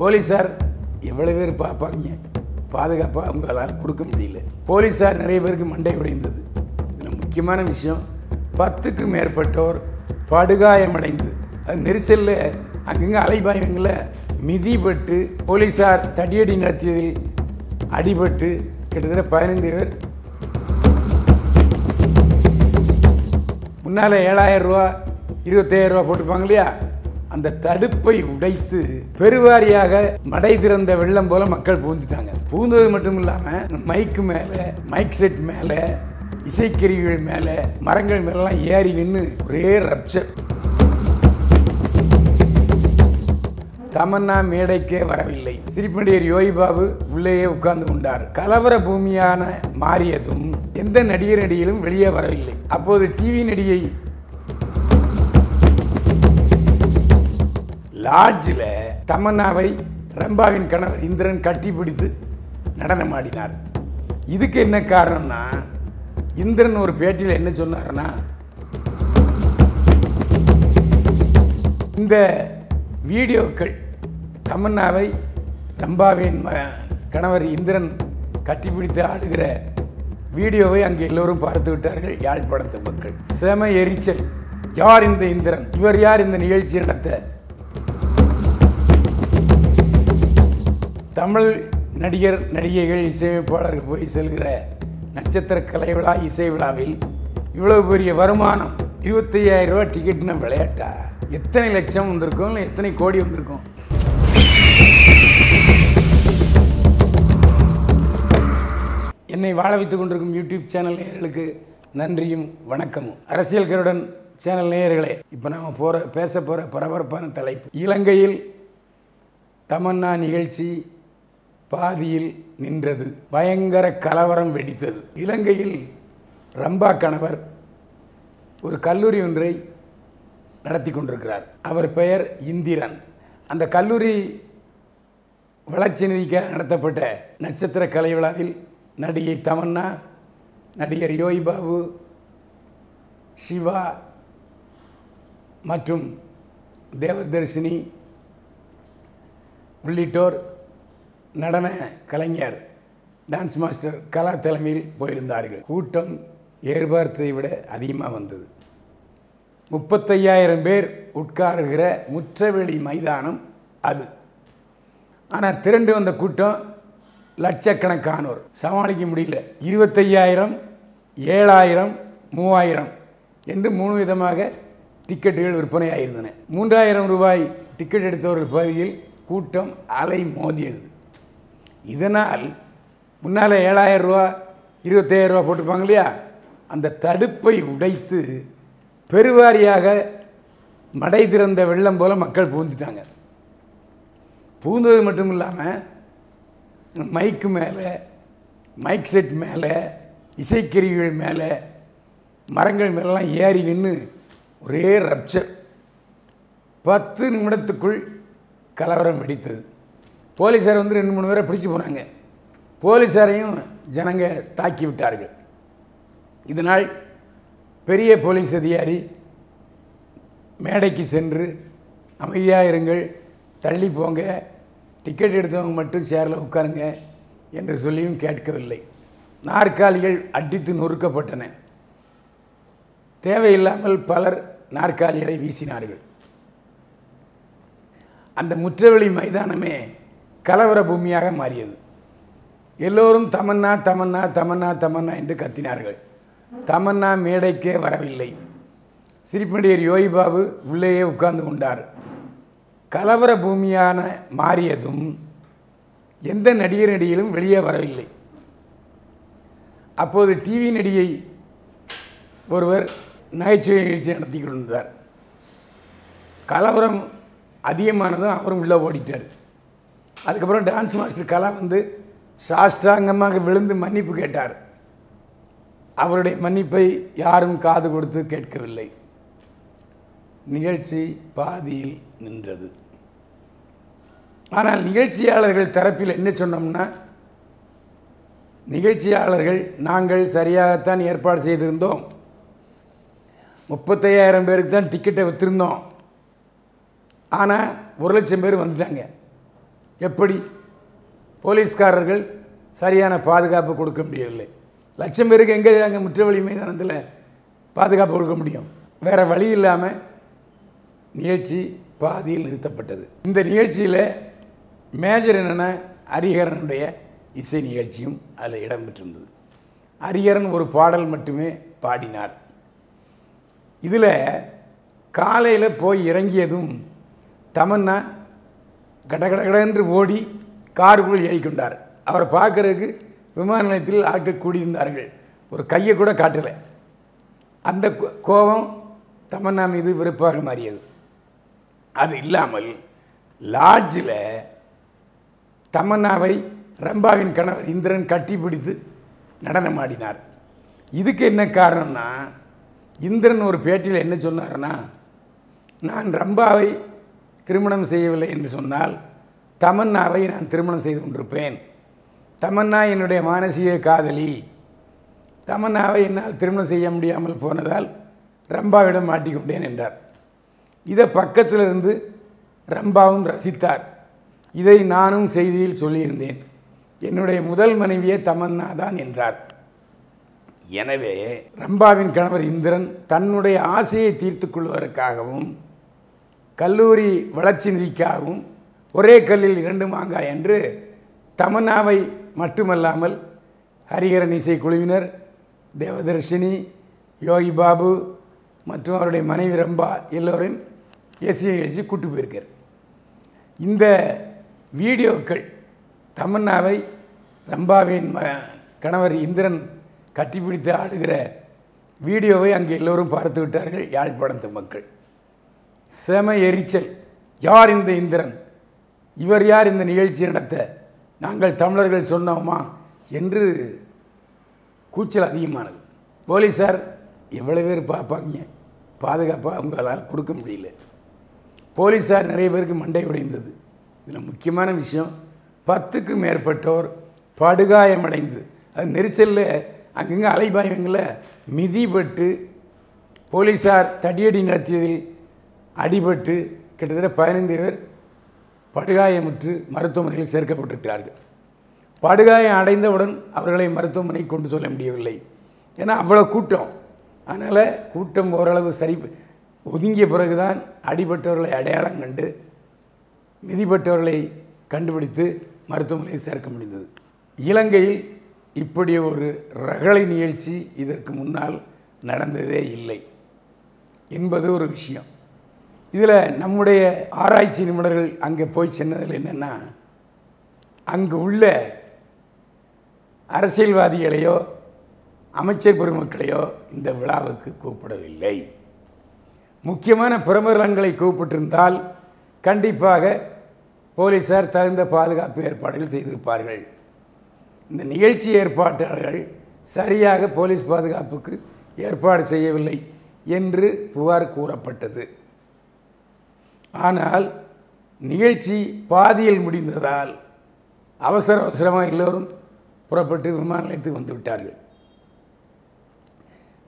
போலீஸார் எவ்வளோ பேர் பார்ப்பாங்க பாதுகாப்பாக அவங்களால கொடுக்க முடியல. போலீஸார் நிறைய பேருக்கு மண்டை உடைந்தது. இதில் முக்கியமான விஷயம் பத்துக்கும் மேற்பட்டோர் படுகாயமடைந்து அது நெரிசலில் அங்கங்கே அலைபாயங்களில் மிதிப்பட்டு போலீஸார் தடியடி நடத்தியதில் அடிபட்டு கிட்டத்தட்ட பதினைந்து பேர். முன்னால் ஏழாயிரம் ரூபா இருபத்தாயிரம் ரூபா போட்டுப்பாங்க இல்லையா? அந்த தடுப்பை உடைத்து பெருவாரியாக மடை திறந்த வெள்ளம் போல மக்கள் பூந்துட்டாங்க பூந்தது மட்டும் இல்லாமல் மைக்கு மேலே மைக் செட் மேலே இசைக்கருவிகள் மேலே மரங்கள் மேலெல்லாம் ஏறி நின்று ஒரே ரப்சர் தமன்னா மேடைக்கே வரவில்லை. சிரிப்பண்டியர் யோகி பாபு உள்ளேயே உட்கார்ந்து கொண்டார். கலவர பூமியான மாறியதும் எந்த நடிகர் நடிகையிலும் வெளியே வரவில்லை. அப்போது டிவி நடிகை லாட்ஜில் தமன்னாவை ரம்பாவின் கணவர் இந்திரன் கட்டிப்பிடித்து நடனமாடினார். இதுக்கு என்ன காரணம்னா இந்திரன் ஒரு பேட்டியில் என்ன சொன்னார்னா இந்த வீடியோக்கள் தமன்னாவை ரம்பாவின் ம- கணவர் இந்திரன் கட்டிப்பிடித்து ஆடுகிற வீடியோவை அங்கே எல்லோரும் பார்த்து விட்டார்கள் யாழ்ப்பாணத்து மக்கள். செம எரிச்சல். யார் இந்த இந்திரன்? இவர் யார் இந்த நிகழ்ச்சி நடத்த தமிழ் நடிகர் நடிகைகள் இசையமைப்பாளர்கள் போய் செல்கிற நட்சத்திர கலை விழா இசை விழாவில் இவ்வளவு பெரிய வருமானம் இருபத்தையாயிரம் ரூபா டிக்கெட்னு விளையாட்டா? எத்தனை லட்சம் வந்திருக்கும் இல்லை எத்தனை கோடி வந்திருக்கும்? என்னை வாழ வைத்துக் கொண்டிருக்கும் யூடியூப் சேனல் நேயர்களுக்கு நன்றியும் வணக்கமும். அரசியல் கருடன் சேனல் நேயர்களே இப்போ நாம் போகிற பேச போகிற பரபரப்பான தலைப்பு. இலங்கையில் தமன்னா நிகழ்ச்சி பாதியில் நின்றது. பயங்கர கலவரம் வெடித்தது. இலங்கையில் ரம்பா கணவர் ஒரு கல்லூரி ஒன்றை நடத்தி கொண்டிருக்கிறார். அவர் பெயர் இந்திரன். அந்த கல்லூரி வளர்ச்சி நிதிக்காக நடத்தப்பட்ட நட்சத்திர கலை விழாவில் நடிகை தமன்னா நடிகர் யோகி பாபு சிவா மற்றும் தேவதர்ஷினி உள்ளிட்டோர் நடன கலைஞர் டான்ஸ் மாஸ்டர் கலா தலைமையில் போயிருந்தார்கள். கூட்டம் எதிர்பார்த்ததை விட அதிகமாக வந்தது. முப்பத்தையாயிரம் பேர் உட்காருகிற முற்றவெளி மைதானம் அது. ஆனால் திரண்டு வந்த கூட்டம் லட்சக்கணக்கானோர். சமாளிக்க முடியல. இருபத்தையாயிரம் ஏழாயிரம் மூவாயிரம் என்று மூணு விதமாக டிக்கெட்டுகள் விற்பனையாயிருந்தன. மூன்றாயிரம் ரூபாய் டிக்கெட் எடுத்தவர்கள் பகுதியில் கூட்டம் அலை மோதியது. இதனால் முன்னால் ஏழாயிரம் ரூபா இருபத்தாயிரம் ரூபா போட்டிருப்பாங்க இல்லையா? அந்த தடுப்பை உடைத்து பெருவாரியாக மடை திறந்த வெள்ளம் போல் மக்கள் பூந்துட்டாங்க பூந்தது மட்டும் இல்லாமல் மைக்கு மேலே மைக் செட் மேலே இசைக்கருவிகள் மேலே மரங்கள் மேலாம் ஏறி நின்று ஒரே ரப்சர் பத்து நிமிடத்துக்குள் கலவரம் வெடித்தது. போலீஸார் வந்து ரெண்டு மூணு பேரை பிடிச்சி போனாங்க. போலீஸாரையும் ஜனங்க தாக்கி விட்டார்கள். இதனால் பெரிய போலீஸ் அதிகாரி மேடைக்கு சென்று அமைதியாக இருங்கள் தள்ளி போங்க டிக்கெட் எடுத்தவங்க மட்டும் சேரில் உட்காருங்க என்று சொல்லியும் கேட்கவில்லை. நாற்காலிகள் அடித்து நொறுக்கப்பட்டன. தேவையில்லாமல் பலர் நாற்காலிகளை வீசினார்கள். அந்த முற்றவெளி மைதானமே கலவர பூமியாக மாறியது. எல்லோரும் தமன்னா தமன்னா தமன்னா தமன்னா என்று கத்தினார்கள். தமன்னா மேடைக்கே வரவில்லை. சிரிப்பண்டியர் யோகி பாபு உள்ளேயே உட்கார்ந்து கொண்டார். கலவர பூமியான மாறியதும் எந்த நடிகர் நடிகையிலும் வெளியே வரவில்லை. அப்போது டிவி நடிகை ஒருவர் நகைச்சுவை நிகழ்ச்சி நடத்தி கொண்டிருந்தார். கலவரம் அதிகமானதும் அவரும் உள்ளே ஓடிட்டார். அதுக்கப்புறம் டான்ஸ் மாஸ்டர் கலா வந்து சாஷ்டாங்கமாக விழுந்து மன்னிப்பு கேட்டார். அவருடைய மன்னிப்பை யாரும் காது கொடுத்து கேட்கவில்லை. நிகழ்ச்சி பாதியில் நின்றது. ஆனால் நிகழ்ச்சியாளர்கள் தரப்பில் என்ன சொன்னோம்னா நிகழ்ச்சியாளர்கள் நாங்கள் சரியாகத்தான் ஏற்பாடு செய்திருந்தோம். முப்பத்தையாயிரம் பேருக்கு தான் டிக்கெட்டை விற்றுருந்தோம் ஆனால் ஒரு லட்சம் பேர் வந்துட்டாங்க. எப்படி போலீஸ்காரர்கள் சரியான பாதுகாப்பு கொடுக்க முடியவில்லை? லட்சம் பேருக்கு எங்கே அங்கே முற்றவழி மைதானத்தில் பாதுகாப்பு கொடுக்க முடியும்? வேறு வழி இல்லாமல் நிகழ்ச்சி பாதியில் நிறுத்தப்பட்டது. இந்த நிகழ்ச்சியில் மேஜர் என்னென்னா ஹரிஹரனுடைய இசை நிகழ்ச்சியும் அதில் இடம்பெற்றிருந்தது. ஹரிஹரன் ஒரு பாடல் மட்டுமே பாடினார். இதில் காலையில் போய் இறங்கியதும் தமன்னா கடகடகடென்று ஓடி காருக்குள் ஏறிக்கொண்டார். அவரை பார்க்கறதுக்கு விமான நிலையத்தில் ஆட்கள் கூடியிருந்தார்கள். ஒரு கையை கூட காட்டலை. அந்த கோ- கோபம் தமன்னா மீது வெறுப்பாக மாறியது. அது இல்லாமல் லாட்ஜில் தமன்னாவை ரம்பாவின் கணவர் இந்திரன் கட்டிப்பிடித்து நடனமாடினார் இதுக்கு என்ன காரணம்னா இந்திரன் ஒரு பேட்டியில் என்ன சொன்னார்னா நான் ரம்பாவை திருமணம் செய்யவில்லை என்று சொன்னால் தமன்னாவை நான் திருமணம் செய்து கொண்டிருப்பேன். தமன்னா என்னுடைய மானசீக காதலி. தமன்னாவை என்னால் திருமணம் செய்ய முடியாமல் போனதால் ரம்பாவிடம் மாட்டிக்கொண்டேன் என்றார். இதை பக்கத்தில் இருந்து ரம்பாவும் ரசித்தார். இதை நானும் செய்தியில் சொல்லியிருந்தேன். என்னுடைய முதல் மனைவியே தமன்னா தான் என்றார். எனவே ரம்பாவின் கணவர் இந்திரன் தன்னுடைய ஆசையை தீர்த்து கொள்வதற்காகவும் கல்லூரி வளர்ச்சி நிதிக்காகவும் ஒரே கல்லில் இரண்டு மாங்காய் என்று தமன்னாவை மட்டுமல்லாமல் ஹரிஹரன் இசை குழுவினர் தேவதர்ஷினி யோகி பாபு மற்றும் அவருடைய மனைவி ரம்பா எல்லோரையும் இசை நிகழ்ச்சி கூட்டு போயிருக்கார். இந்த வீடியோக்கள் தமன்னாவை ரம்பாவின் ம கணவர் இந்திரன் கட்டிப்பிடித்து ஆடுகிற வீடியோவை அங்கே எல்லோரும் பார்த்து விட்டார்கள் யாழ்ப்பாணத்து மக்கள். செம எரிச்சல். யார் இந்த இந்திரன்? இவர் யார் இந்த நிகழ்ச்சி நடத்த? நாங்கள் தமிழர்கள் சொன்னோமா? என்று கூச்சல் அதிகமானது. போலீஸார் எவ்வளோ பேர் பார்ப்பாங்க பாதுகாப்பாக அவங்களால் கொடுக்க முடியல. போலீஸார் நிறைய பேருக்கு மண்டை உடைந்தது. இதில் முக்கியமான விஷயம் பத்துக்கும் மேற்பட்டோர் படுகாயமடைந்து அது நெரிசலில் அங்கங்கே அலைபாயங்களை மிதிப்பட்டு போலீஸார் தடியடி நடத்தியதில் அடிபட்டு கிட்டத்தட்ட பதினைந்து பேர் படுகாயமுற்று மருத்துவமனையில் சேர்க்கப்பட்டிருக்கிறார்கள். படுகாயம் அடைந்தவுடன் அவர்களை மருத்துவமனைக்கு கொண்டு சொல்ல முடியவில்லை. ஏன்னா அவ்வளோ கூட்டம். அதனால் கூட்டம் ஓரளவு சரி ஒதுங்கிய பிறகுதான் அடிபட்டவர்களை அடையாளம் கண்டு மிதிப்பட்டவர்களை கண்டுபிடித்து மருத்துவமனையில் சேர்க்க முடிந்தது. இலங்கையில் இப்படி ஒரு ரகளை நிகழ்ச்சி இதற்கு முன்னால் நடந்ததே இல்லை. என்பது ஒரு விஷயம். இதில் நம்முடைய ஆராய்ச்சி நிபுணர்கள் அங்கே போய் சென்னதில் என்னென்னா அங்கு உள்ள அரசியல்வாதிகளையோ அமைச்சர் பெருமக்களையோ இந்த விழாவுக்கு கூப்பிடவில்லை. முக்கியமான பிரமுகர்களை கூப்பிட்டிருந்தால் கண்டிப்பாக போலீஸார் தகுந்த பாதுகாப்பு ஏற்பாடுகள் செய்திருப்பார்கள். இந்த நிகழ்ச்சி ஏற்பாட்டாளர்கள் சரியாக போலீஸ் பாதுகாப்புக்கு ஏற்பாடு செய்யவில்லை என்று புகார் கூறப்பட்டது. ஆனால் நிகழ்ச்சி பாதியில் முடிந்ததால் அவசர அவசரமாக எல்லோரும் புறப்பட்டு விமான நிலையத்துக்கு வந்து விட்டார்கள்.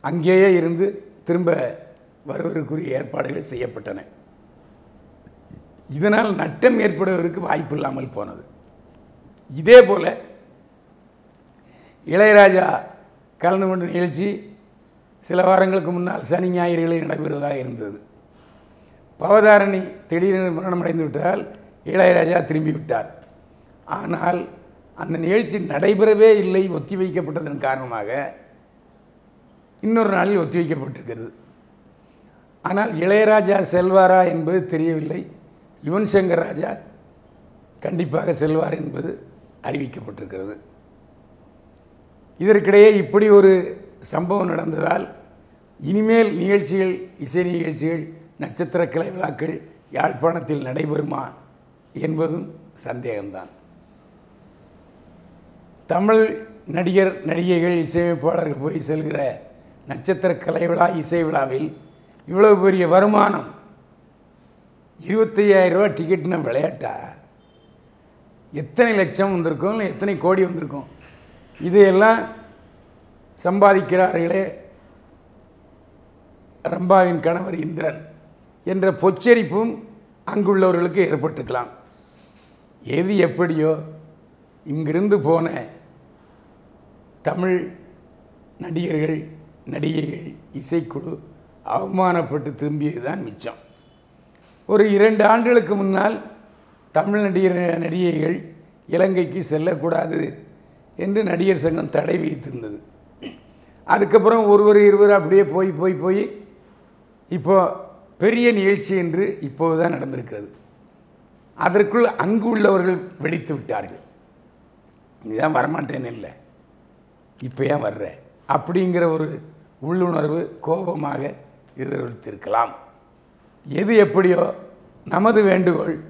அங்கேயே இருந்து திரும்ப வருவதற்குரிய ஏற்பாடுகள் செய்யப்பட்டன. இதனால் நட்டம் ஏற்படுவதற்கு வாய்ப்பு இல்லாமல் போனது. இதே போல் இளையராஜா கலந்து கொண்ட நிகழ்ச்சி சில வாரங்களுக்கு முன்னால் சனி ஞாயிறுகளில் நடைபெறுவதாக இருந்தது. பவதாரணி திடீரென மரணமடைந்து விட்டதால் இளையராஜா திரும்பி விட்டார் ஆனால் அந்த நிகழ்ச்சி நடைபெறவே இல்லை ஒத்தி வைக்கப்பட்டதன் காரணமாக இன்னொரு நாளில் ஒத்தி வைக்கப்பட்டிருக்கிறது. ஆனால் இளையராஜா செல்வாரா என்பது தெரியவில்லை. யுவன் சங்கர் ராஜா கண்டிப்பாக செல்வார் என்பது அறிவிக்கப்பட்டிருக்கிறது. இதற்கிடையே இப்படி ஒரு சம்பவம் நடந்ததால் இனிமேல் நிகழ்ச்சிகள் இசை நிகழ்ச்சிகள் நட்சத்திர கலை விழாக்கள் யாழ்ப்பாணத்தில் நடைபெறுமா என்பதும் சந்தேகம்தான். தமிழ் நடிகர் நடிகைகள் இசையமைப்பாளர்கள் போய் செல்கிற நட்சத்திர கலை விழா இசை விழாவில் இவ்வளவு பெரிய வருமானம்? இருபத்தையாயிரம் ரூபா டிக்கெட்னா விளையாட்டா? எத்தனை லட்சம் வந்திருக்கும்? இல்லை எத்தனை கோடி வந்திருக்கும்? இதையெல்லாம் சம்பாதிக்கிறார்களே ரம்பாவின் கணவர் இந்திரன். என்ற பொச்சரிப்பும் அங்குள்ளவர்களுக்கு ஏற்பட்டிருக்கலாம். எது எப்படியோ இங்கிருந்து போன தமிழ் நடிகர்கள் நடிகைகள் இசைக்குழு அவமானப்பட்டு திரும்பியது தான் மிச்சம். ஒரு இரண்டு ஆண்டுகளுக்கு முன்னால் தமிழ் நடிகர் நடிகைகள் இலங்கைக்கு செல்லக்கூடாது என்று நடிகர் சங்கம் தடை விதித்திருந்தது. அதுக்கப்புறம் ஒருவர் இருவர் அப்படியே போய் போய் போய் இப்போ பெரிய நிகழ்ச்சி என்று இப்போது தான் நடந்திருக்கிறது. அதற்குள் அங்கு உள்ளவர்கள் வெடித்து விட்டார்கள். நீ வரமாட்டேன்னு இல்லை. இப்போ ஏன் வர்ற? அப்படிங்கிற ஒரு உள்ளுணர்வு கோபமாக எதிரொலித்திருக்கலாம். எது எப்படியோ நமது வேண்டுகோள்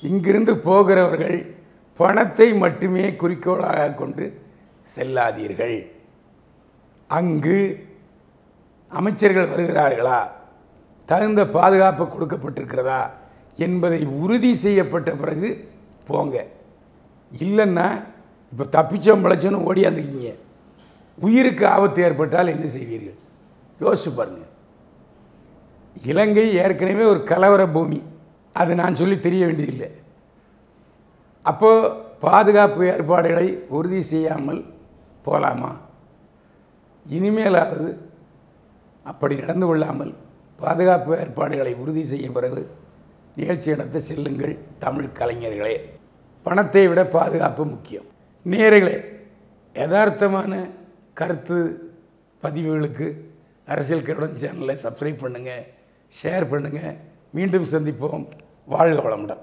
இங்கிருந்து போகிறவர்கள் பணத்தை மட்டுமே குறிக்கோளாக கொண்டு செல்லாதீர்கள். அங்கு அமைச்சர்கள் வருகிறார்களா? தகுந்த பாதுகாப்பு கொடுக்கப்பட்டிருக்கிறதா என்பதை உறுதி செய்யப்பட்ட பிறகு போங்க. இல்லைன்னா இப்போ தப்பிச்சோம் பிழைச்சோன்னு ஓடியாந்துருக்கீங்க உயிருக்கு ஆபத்து ஏற்பட்டால் என்ன செய்வீர்கள்? யோசிச்சு பாருங்க. இலங்கை ஏற்கனவே ஒரு கலவர பூமி. அது நான் சொல்லி தெரிய வேண்டியதில்லை. அப்போது பாதுகாப்பு ஏற்பாடுகளை உறுதி செய்யாமல் போகலாமா இனிமேலாவது அப்படி நடந்து கொள்ளாமல் பாதுகாப்பு ஏற்பாடுகளை உறுதி செய்ய பிறகு நிகழ்ச்சி நடத்த செல்லுங்கள் தமிழ் கலைஞர்களே. பணத்தை விட பாதுகாப்பு முக்கியம். நேர்களே யதார்த்தமான கருத்து பதிவுகளுக்கு அரசியல் கருடன் சேனலை சப்ஸ்கிரைப் பண்ணுங்கள் ஷேர் பண்ணுங்கள் மீண்டும் சந்திப்போம். வாழ்க வளமுடன்.